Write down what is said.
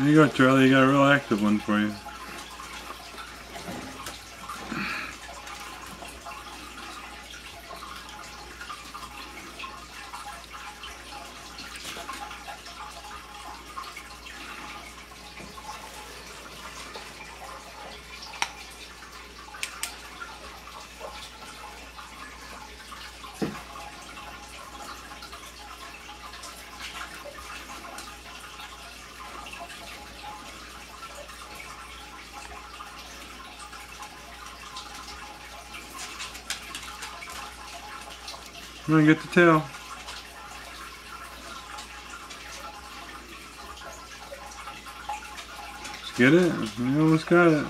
There you go, Charlie. You got a real active one for you. Come on, get the tail. Let's get it? You almost got it.